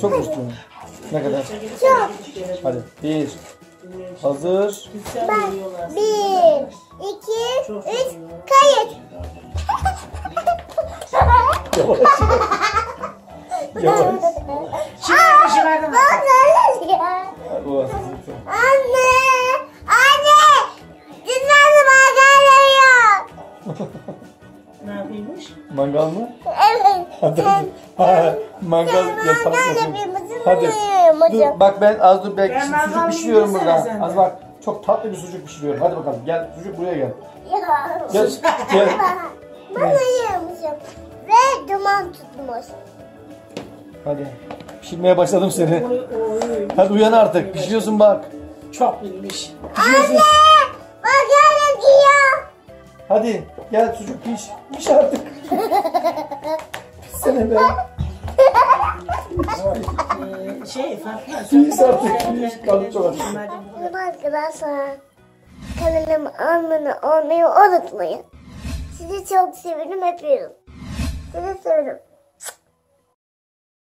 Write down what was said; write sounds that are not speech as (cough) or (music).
Çok mu istiyorsun? Ne kadar? Çok. Hadi bir. Hazır. Bir, iki, üç, kayıt. Yavaş. Yavaş. Şimdi işi verdim. Anne! Anne! Mangal yok. (laughs) Ne yapıyormuş? Mangal mı? Evet. Hadi. Ha, mangal yapalım. Hadi. Dur bak ben az dur belki Ben şimdi sucuk pişiriyorum burada. Az bak çok tatlı bir sucuk pişiriyorum. Hadi bakalım gel sucuk buraya gel. Ya. Gel. gel. Bana yiyormuşum. Ve duman tutmuş. Hadi. Pişirmeye başladım seni. Hadi uyan artık. Pişiriyorsun bak. Çok bilmiş. Anne! Bak öyle diyor. Hadi gel sucuk piş. Piş artık. (laughs) Pişsene be. Ee, şey Fatma. Piş artık. Piş. Kalın çok az. Merhaba arkadaşlar. Kanalıma abone olmayı unutmayın. Sizi çok seviyorum, öpüyorum. Sizi seviyorum.